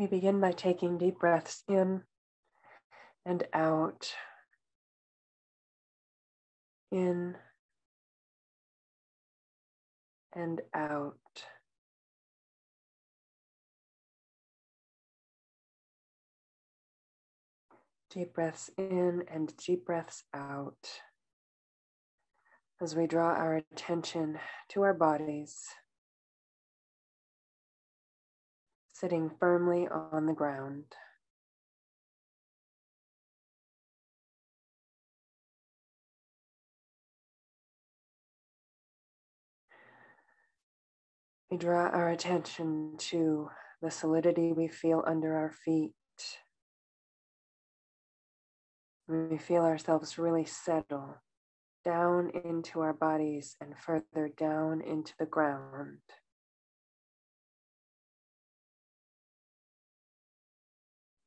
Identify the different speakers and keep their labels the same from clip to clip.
Speaker 1: We begin by taking deep breaths in and out. In and out. Deep breaths in and deep breaths out as we draw our attention to our bodies, sitting firmly on the ground. We draw our attention to the solidity we feel under our feet. We feel ourselves really settle down into our bodies and further down into the ground.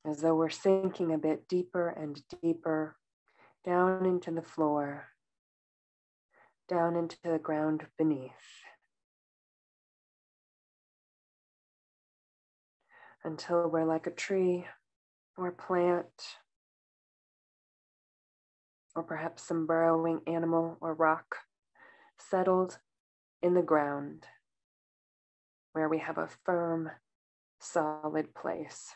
Speaker 1: As though we're sinking a bit deeper and deeper down into the floor, down into the ground beneath. Until we're like a tree or plant or perhaps some burrowing animal or rock settled in the ground where we have a firm, solid place.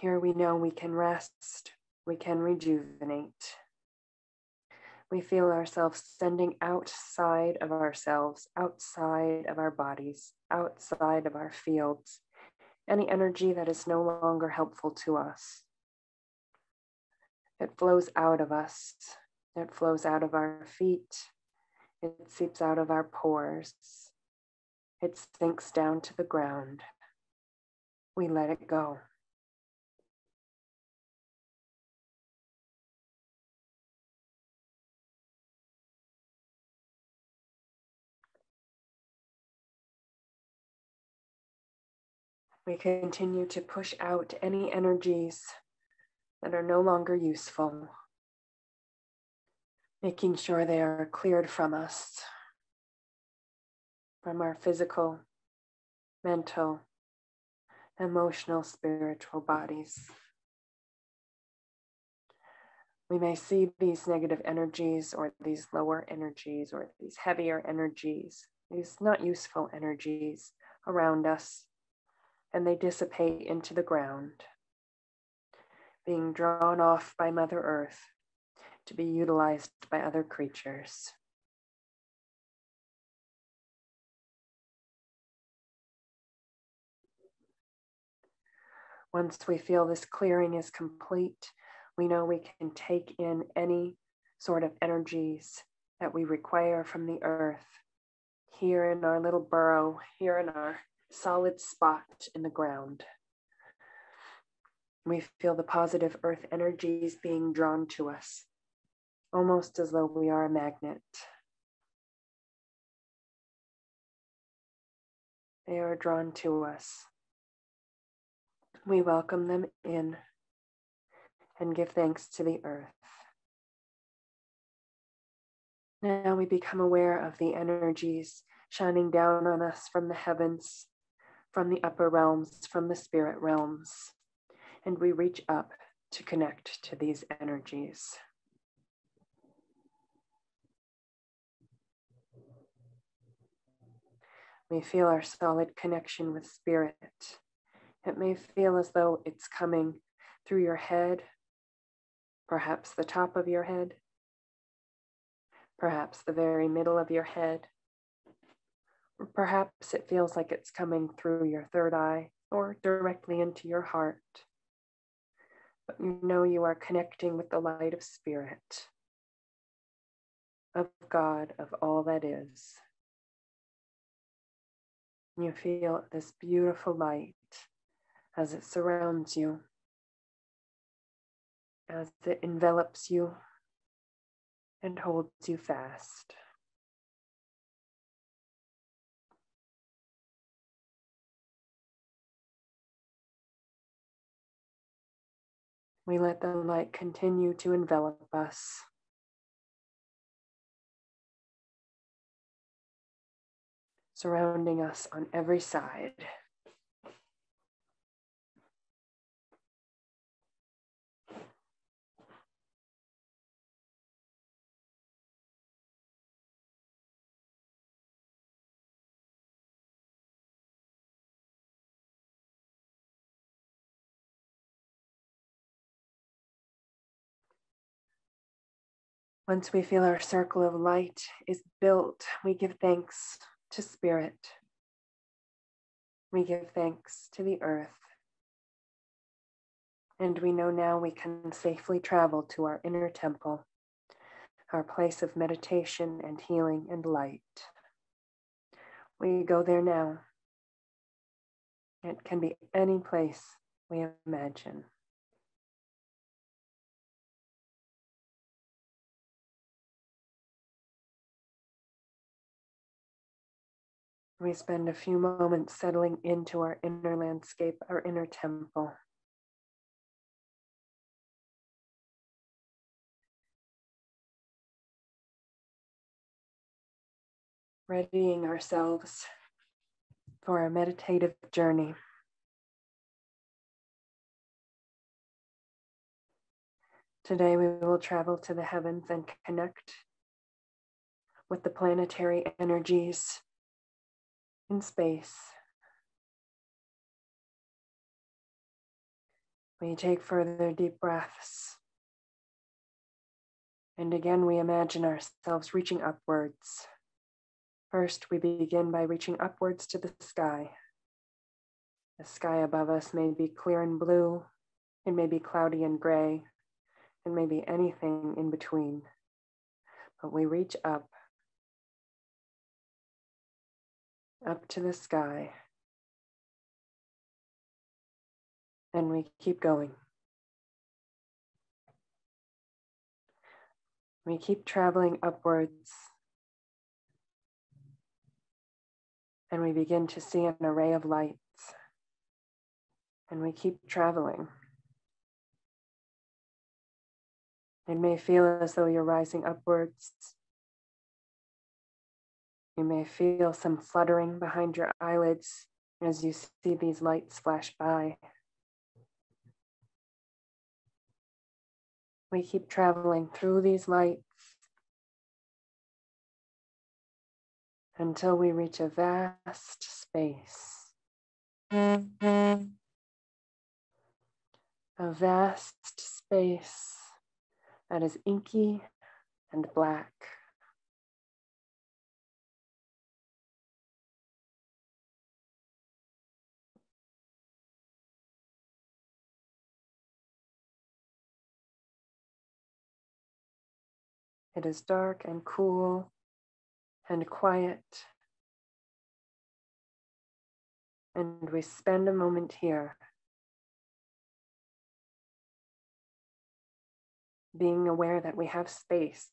Speaker 1: Here we know we can rest, we can rejuvenate. We feel ourselves sending outside of ourselves, outside of our bodies, outside of our fields, any energy that is no longer helpful to us. It flows out of us, it flows out of our feet, it seeps out of our pores, it sinks down to the ground. We let it go. We continue to push out any energies that are no longer useful, making sure they are cleared from us, from our physical, mental, emotional, spiritual bodies. We may see these negative energies or these lower energies or these heavier energies, these not useful energies around us, and they dissipate into the ground being drawn off by Mother Earth to be utilized by other creatures. Once we feel this clearing is complete, we know we can take in any sort of energies that we require from the earth here in our little burrow, here in our solid spot in the ground. We feel the positive earth energies being drawn to us, almost as though we are a magnet. They are drawn to us. We welcome them in and give thanks to the earth. Now we become aware of the energies shining down on us from the heavens, from the upper realms, from the spirit realms and we reach up to connect to these energies. We feel our solid connection with spirit. It may feel as though it's coming through your head, perhaps the top of your head, perhaps the very middle of your head, perhaps it feels like it's coming through your third eye or directly into your heart but you know you are connecting with the light of spirit, of God, of all that is. You feel this beautiful light as it surrounds you, as it envelops you and holds you fast. We let the light continue to envelop us. surrounding us on every side. Once we feel our circle of light is built, we give thanks to Spirit. We give thanks to the earth. And we know now we can safely travel to our inner temple, our place of meditation and healing and light. We go there now. It can be any place we imagine. We spend a few moments settling into our inner landscape, our inner temple. Readying ourselves for a meditative journey. Today, we will travel to the heavens and connect with the planetary energies in space. We take further deep breaths. And again, we imagine ourselves reaching upwards. First, we begin by reaching upwards to the sky. The sky above us may be clear and blue, it may be cloudy and gray, it may be anything in between. But we reach up up to the sky. And we keep going. We keep traveling upwards. And we begin to see an array of lights. And we keep traveling. It may feel as though you're rising upwards you may feel some fluttering behind your eyelids as you see these lights flash by. We keep traveling through these lights until we reach a vast space. A vast space that is inky and black. It is dark and cool and quiet. And we spend a moment here being aware that we have space.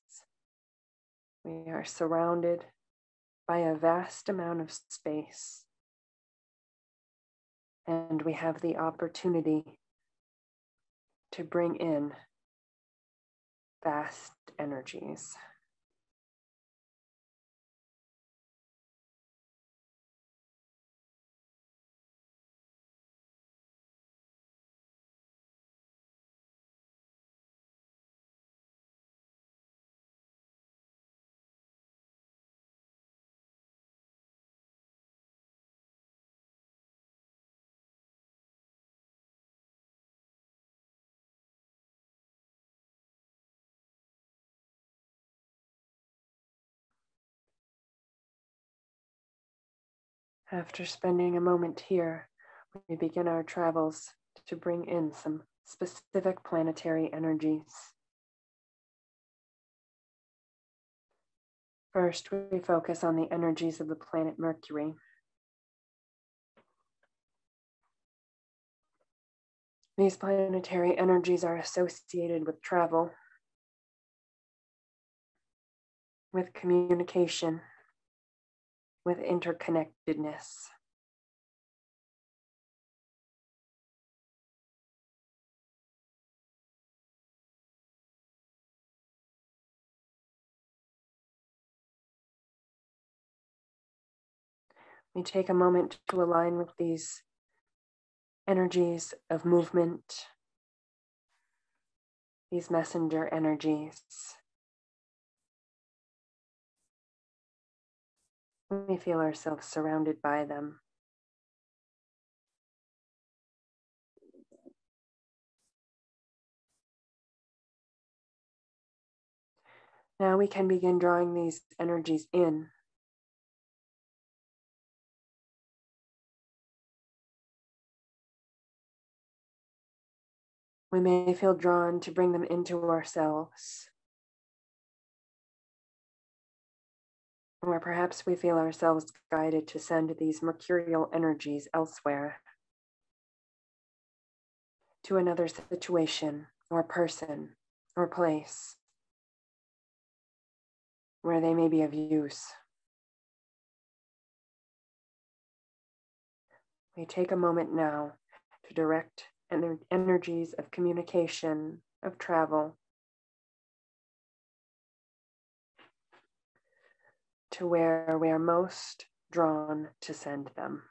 Speaker 1: We are surrounded by a vast amount of space. And we have the opportunity to bring in vast energies. After spending a moment here, we begin our travels to bring in some specific planetary energies. First, we focus on the energies of the planet Mercury. These planetary energies are associated with travel, with communication, with interconnectedness. We take a moment to align with these energies of movement, these messenger energies. We feel ourselves surrounded by them. Now we can begin drawing these energies in. We may feel drawn to bring them into ourselves. Or perhaps we feel ourselves guided to send these mercurial energies elsewhere to another situation or person or place where they may be of use. We take a moment now to direct and energies of communication, of travel, to where we are most drawn to send them.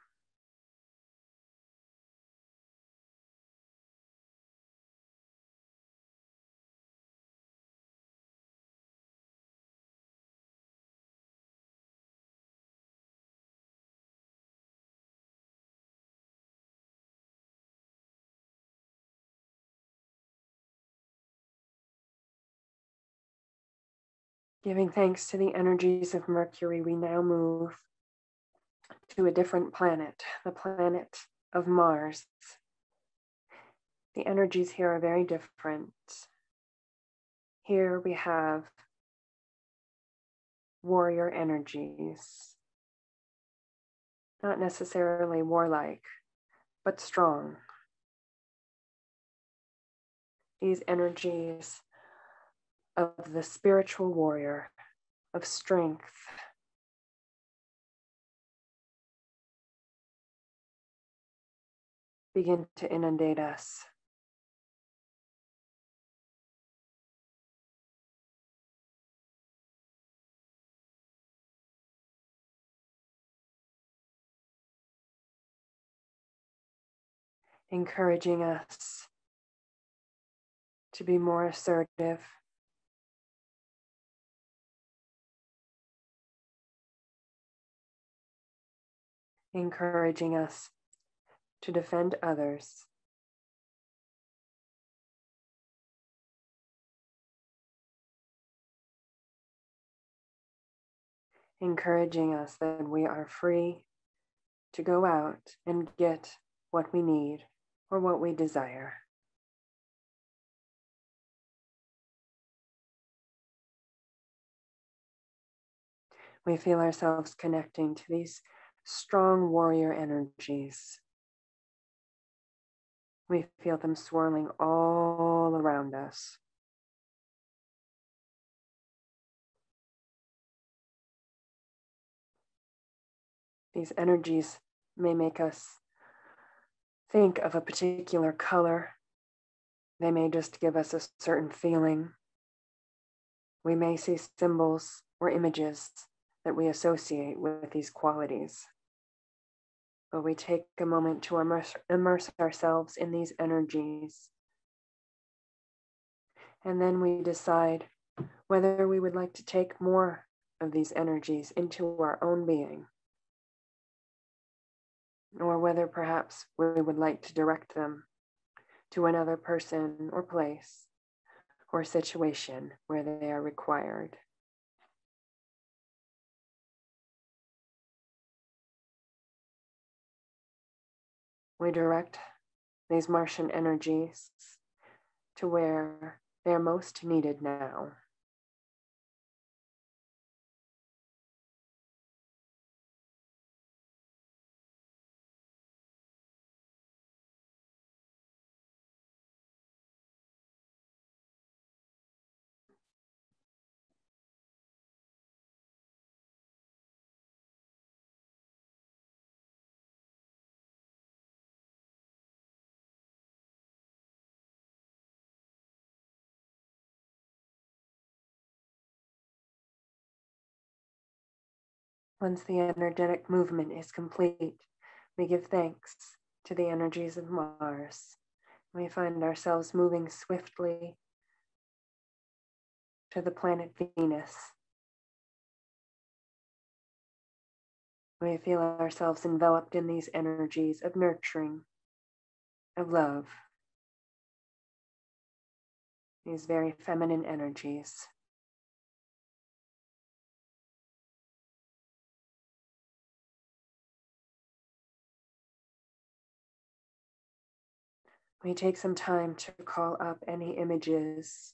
Speaker 1: Giving thanks to the energies of Mercury, we now move to a different planet, the planet of Mars. The energies here are very different. Here we have warrior energies, not necessarily warlike, but strong. These energies of the spiritual warrior, of strength. Begin to inundate us. encouraging us to be more assertive, encouraging us to defend others. Encouraging us that we are free to go out and get what we need or what we desire. We feel ourselves connecting to these strong warrior energies. We feel them swirling all around us. These energies may make us think of a particular color. They may just give us a certain feeling. We may see symbols or images that we associate with these qualities but we take a moment to immerse, immerse ourselves in these energies. And then we decide whether we would like to take more of these energies into our own being, or whether perhaps we would like to direct them to another person or place or situation where they are required. We direct these Martian energies to where they're most needed now. Once the energetic movement is complete, we give thanks to the energies of Mars. We find ourselves moving swiftly to the planet Venus. We feel ourselves enveloped in these energies of nurturing, of love, these very feminine energies. We take some time to call up any images,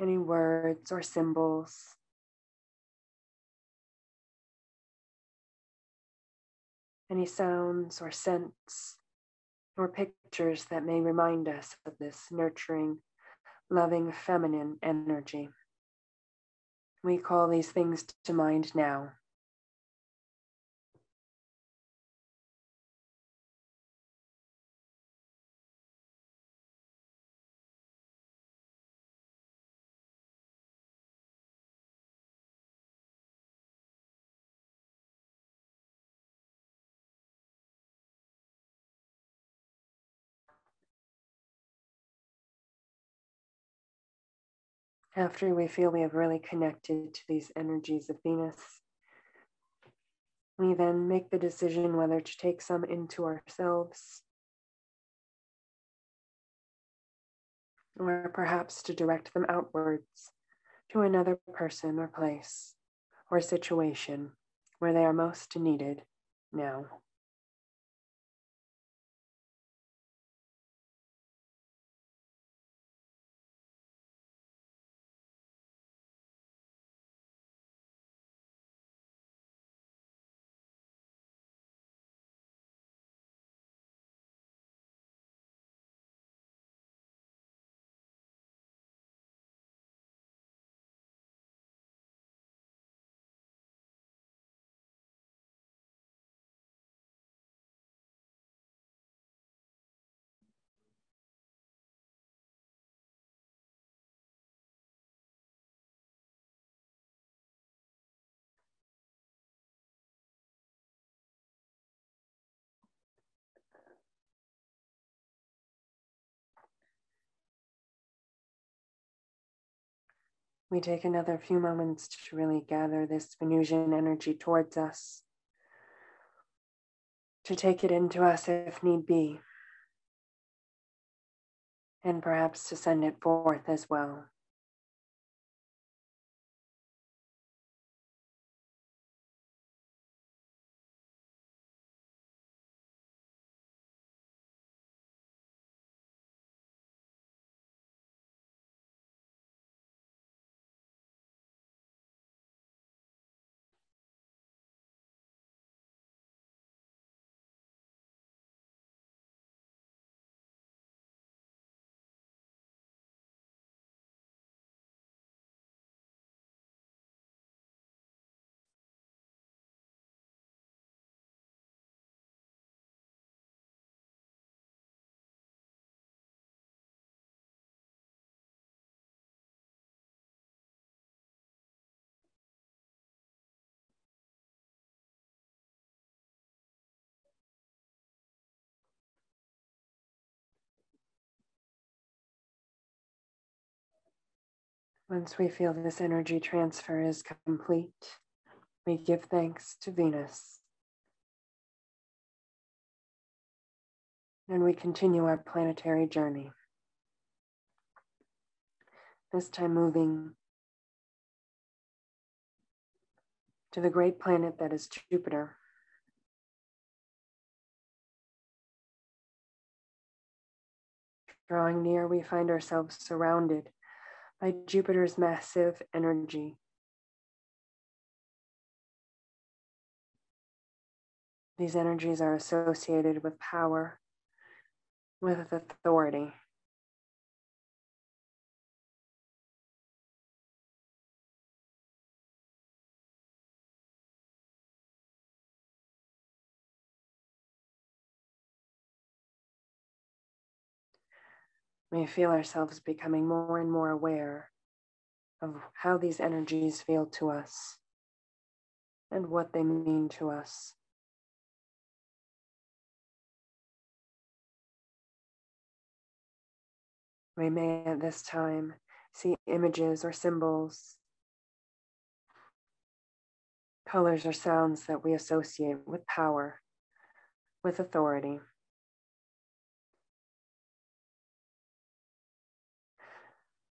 Speaker 1: any words or symbols. Any sounds or scents or pictures that may remind us of this nurturing, loving feminine energy. We call these things to mind now. After we feel we have really connected to these energies of Venus, we then make the decision whether to take some into ourselves or perhaps to direct them outwards to another person or place or situation where they are most needed now. We take another few moments to really gather this Venusian energy towards us, to take it into us if need be, and perhaps to send it forth as well. Once we feel this energy transfer is complete, we give thanks to Venus. And we continue our planetary journey. This time moving to the great planet that is Jupiter. Drawing near, we find ourselves surrounded by Jupiter's massive energy. These energies are associated with power, with authority. We feel ourselves becoming more and more aware of how these energies feel to us and what they mean to us. We may at this time see images or symbols, colors or sounds that we associate with power, with authority.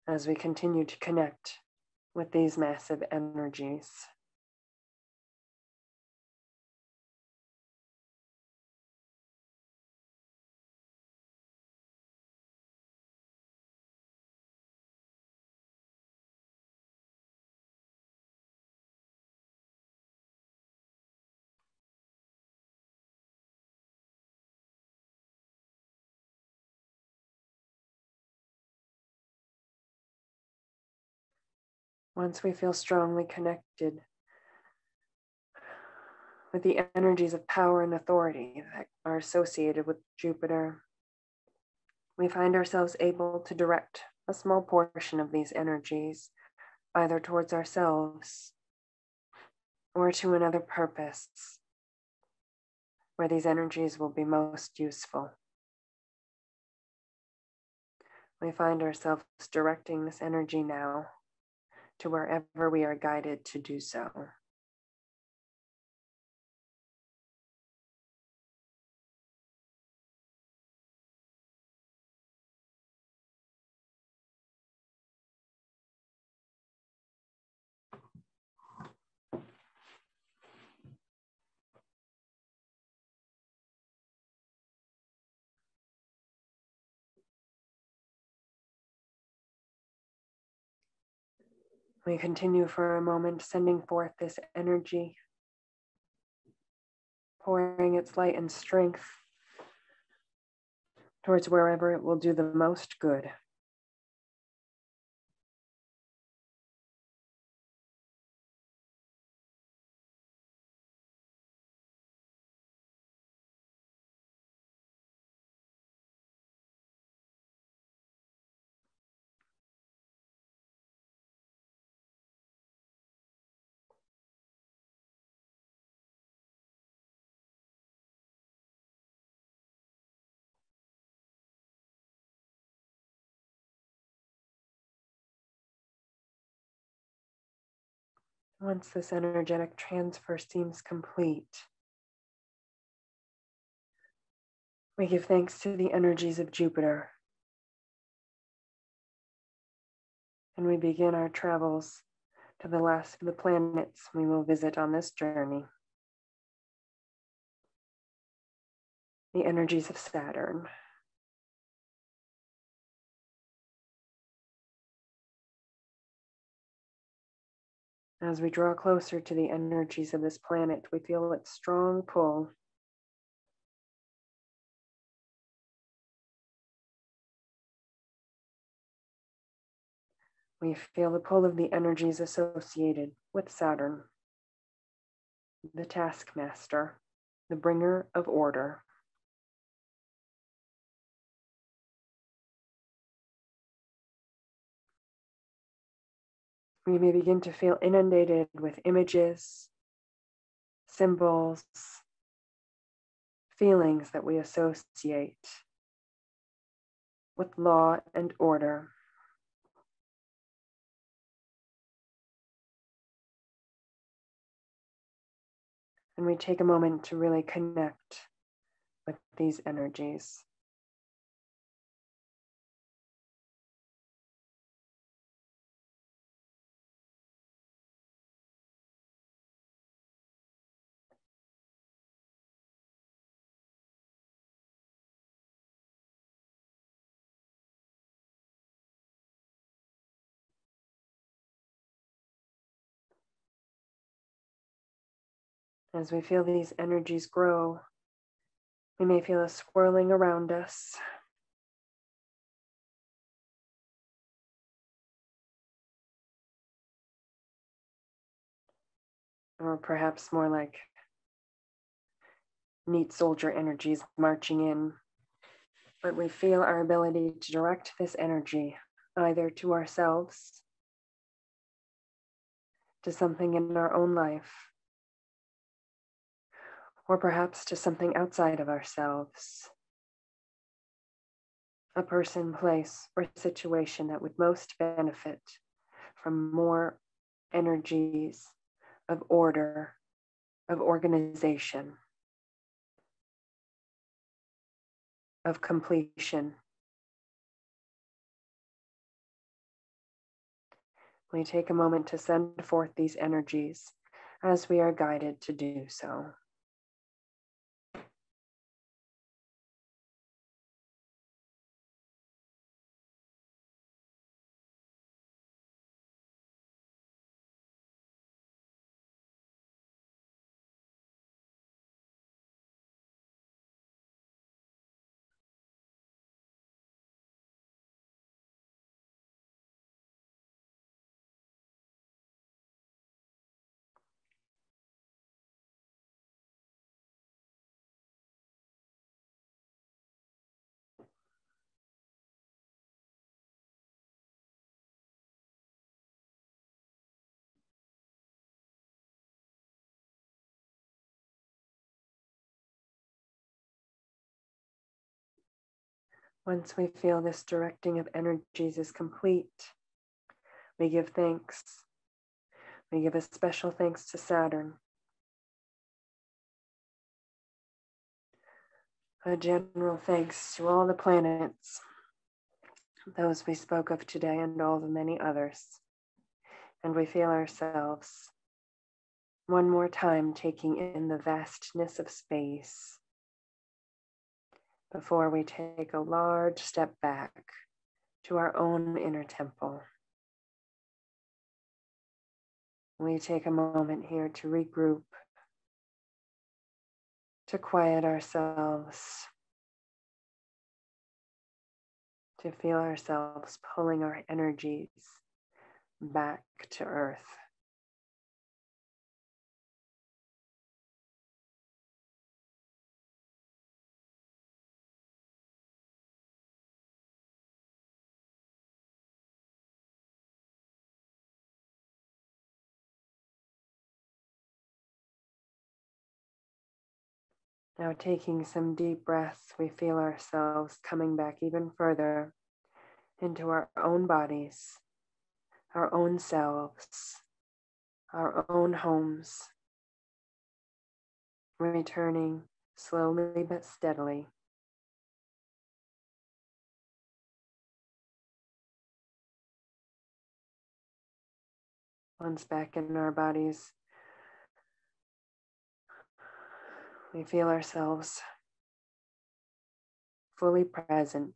Speaker 1: As we continue to connect with these massive energies. Once we feel strongly connected with the energies of power and authority that are associated with Jupiter, we find ourselves able to direct a small portion of these energies either towards ourselves or to another purpose where these energies will be most useful. We find ourselves directing this energy now to wherever we are guided to do so. We continue for a moment, sending forth this energy, pouring its light and strength towards wherever it will do the most good. Once this energetic transfer seems complete, we give thanks to the energies of Jupiter. And we begin our travels to the last of the planets we will visit on this journey. The energies of Saturn. As we draw closer to the energies of this planet, we feel its strong pull. We feel the pull of the energies associated with Saturn, the taskmaster, the bringer of order. We may begin to feel inundated with images, symbols, feelings that we associate with law and order. And we take a moment to really connect with these energies. As we feel these energies grow, we may feel a swirling around us. Or perhaps more like neat soldier energies marching in. But we feel our ability to direct this energy either to ourselves to something in our own life, or perhaps to something outside of ourselves. A person, place, or situation that would most benefit from more energies of order, of organization, of completion. We take a moment to send forth these energies as we are guided to do so. Once we feel this directing of energies is complete, we give thanks. We give a special thanks to Saturn. A general thanks to all the planets, those we spoke of today, and all the many others. And we feel ourselves one more time taking in the vastness of space before we take a large step back to our own inner temple. We take a moment here to regroup, to quiet ourselves, to feel ourselves pulling our energies back to earth. Now, taking some deep breaths, we feel ourselves coming back even further into our own bodies, our own selves, our own homes, returning slowly but steadily. Once back in our bodies, we feel ourselves fully present.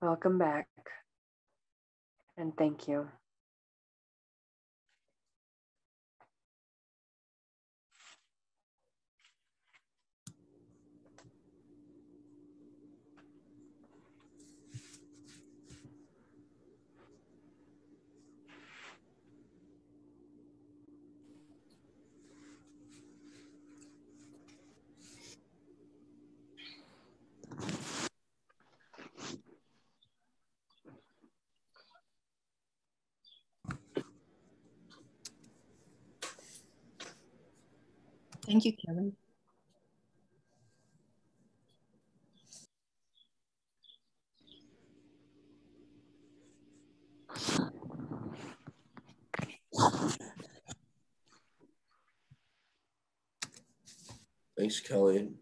Speaker 1: Welcome back and thank you.
Speaker 2: Thank you, Kelly.
Speaker 3: Thanks, Kelly.